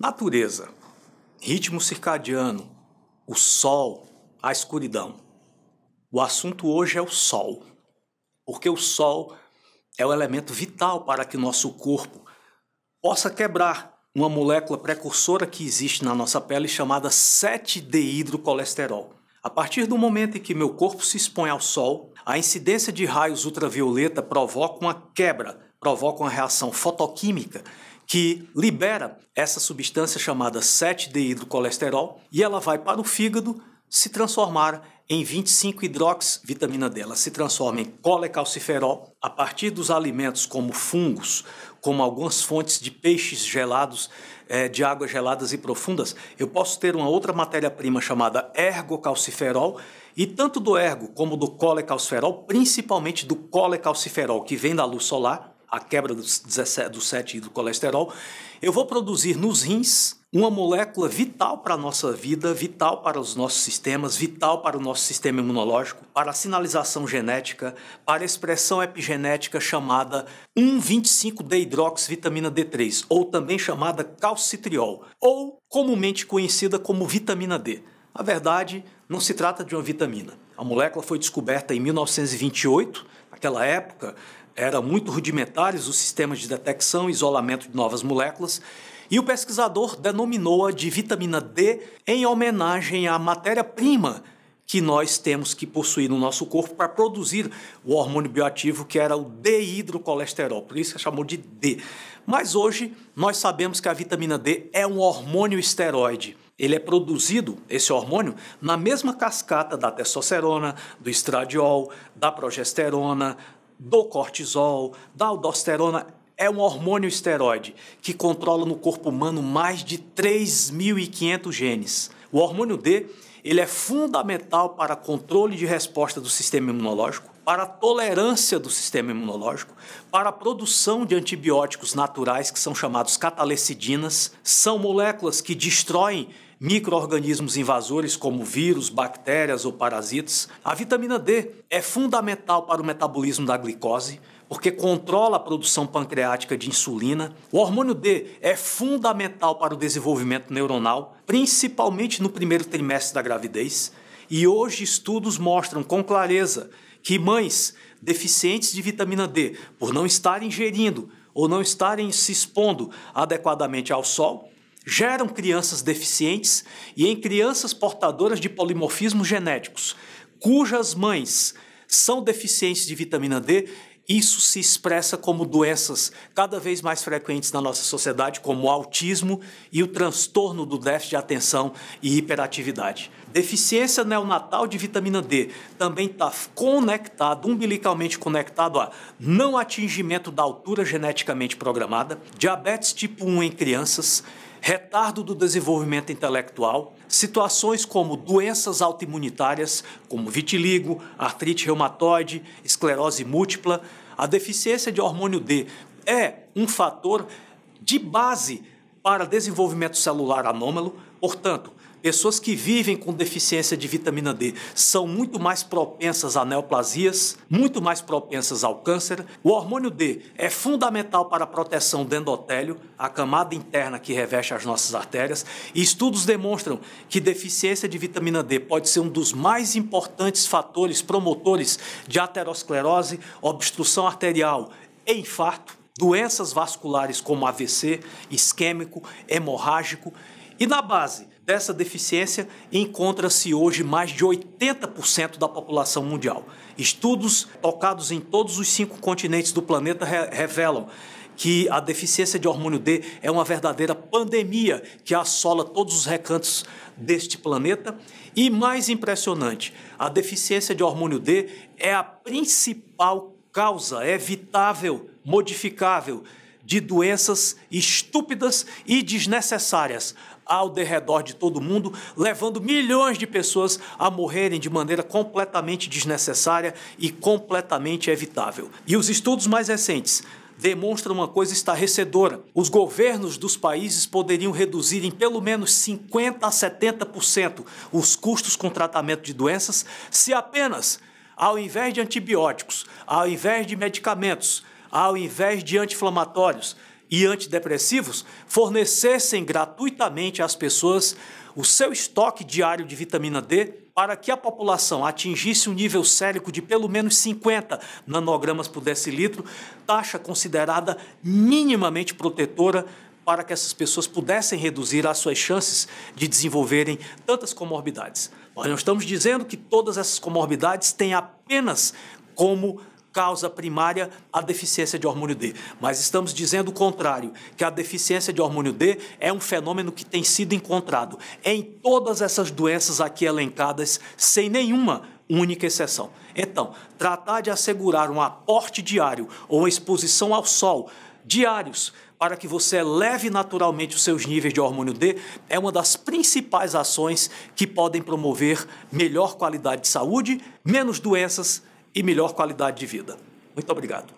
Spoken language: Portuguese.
Natureza, ritmo circadiano, o sol, a escuridão. O assunto hoje é o sol, porque o sol é o elemento vital para que nosso corpo possa quebrar uma molécula precursora que existe na nossa pele chamada 7-dehidrocolesterol. A partir do momento em que meu corpo se expõe ao sol, a incidência de raios ultravioleta provoca uma quebra, provoca uma reação fotoquímica que libera essa substância chamada 7-dehidrocolesterol e ela vai para o fígado se transformar em 25-hidroxivitamina D. Ela se transforma em colecalciferol a partir dos alimentos como fungos, como algumas fontes de peixes gelados, é, de águas geladas e profundas. Eu posso ter uma outra matéria-prima chamada ergocalciferol e tanto do ergo como do colecalciferol, principalmente do colecalciferol, que vem da luz solar, a quebra do, 17, do 7 do colesterol, eu vou produzir nos rins uma molécula vital para a nossa vida, vital para os nossos sistemas, vital para o nosso sistema imunológico, para a sinalização genética, para a expressão epigenética chamada 1,25-deidroxivitamina D3, ou também chamada calcitriol, ou comumente conhecida como vitamina D. Na verdade, não se trata de uma vitamina. A molécula foi descoberta em 1928. Naquela época, eram muito rudimentares os sistemas de detecção e isolamento de novas moléculas, e o pesquisador denominou-a de vitamina D em homenagem à matéria-prima que nós temos que possuir no nosso corpo para produzir o hormônio bioativo que era o dehidrocolesterol, por isso que chamou de D. Mas hoje nós sabemos que a vitamina D é um hormônio esteroide. Ele é produzido, esse hormônio, na mesma cascata da testosterona, do estradiol, da progesterona, do cortisol, da aldosterona, é um hormônio esteroide que controla no corpo humano mais de 3.500 genes. O hormônio D ele é fundamental para controle de resposta do sistema imunológico, para a tolerância do sistema imunológico, para a produção de antibióticos naturais que são chamados catalecidinas. São moléculas que destroem microorganismos invasores como vírus, bactérias ou parasitas. A vitamina D é fundamental para o metabolismo da glicose, porque controla a produção pancreática de insulina. O hormônio D é fundamental para o desenvolvimento neuronal, principalmente no primeiro trimestre da gravidez. E hoje estudos mostram com clareza que mães deficientes de vitamina D, por não estarem ingerindo ou não estarem se expondo adequadamente ao sol, geram crianças deficientes e em crianças portadoras de polimorfismos genéticos, cujas mães são deficientes de vitamina D, isso se expressa como doenças cada vez mais frequentes na nossa sociedade, como o autismo e o transtorno do déficit de atenção e hiperatividade. Deficiência neonatal de vitamina D também está conectado, umbilicalmente conectado a não atingimento da altura geneticamente programada, diabetes tipo 1 em crianças, retardo do desenvolvimento intelectual, situações como doenças autoimunitárias, como vitiligo, artrite reumatoide, esclerose múltipla. A deficiência de hormônio D é um fator de base para desenvolvimento celular anômalo, portanto, Pessoas que vivem com deficiência de vitamina D são muito mais propensas a neoplasias, muito mais propensas ao câncer. O hormônio D é fundamental para a proteção do endotélio, a camada interna que reveste as nossas artérias. E estudos demonstram que deficiência de vitamina D pode ser um dos mais importantes fatores promotores de aterosclerose, obstrução arterial e infarto, doenças vasculares como AVC, isquêmico, hemorrágico. E na base, dessa deficiência encontra-se hoje mais de 80% da população mundial. Estudos tocados em todos os cinco continentes do planeta re revelam que a deficiência de hormônio D é uma verdadeira pandemia que assola todos os recantos deste planeta. E mais impressionante, a deficiência de hormônio D é a principal causa evitável, modificável de doenças estúpidas e desnecessárias ao derredor de todo mundo, levando milhões de pessoas a morrerem de maneira completamente desnecessária e completamente evitável. E os estudos mais recentes demonstram uma coisa estarrecedora. Os governos dos países poderiam reduzir em pelo menos 50 a 70% os custos com tratamento de doenças se apenas, ao invés de antibióticos, ao invés de medicamentos, ao invés de anti-inflamatórios, e antidepressivos fornecessem gratuitamente às pessoas o seu estoque diário de vitamina D para que a população atingisse um nível sérico de pelo menos 50 nanogramas por decilitro, taxa considerada minimamente protetora para que essas pessoas pudessem reduzir as suas chances de desenvolverem tantas comorbidades. Nós não estamos dizendo que todas essas comorbidades têm apenas como causa primária a deficiência de hormônio D. Mas estamos dizendo o contrário, que a deficiência de hormônio D é um fenômeno que tem sido encontrado em todas essas doenças aqui elencadas, sem nenhuma única exceção. Então, tratar de assegurar um aporte diário ou uma exposição ao sol diários para que você eleve naturalmente os seus níveis de hormônio D é uma das principais ações que podem promover melhor qualidade de saúde, menos doenças e melhor qualidade de vida. Muito obrigado.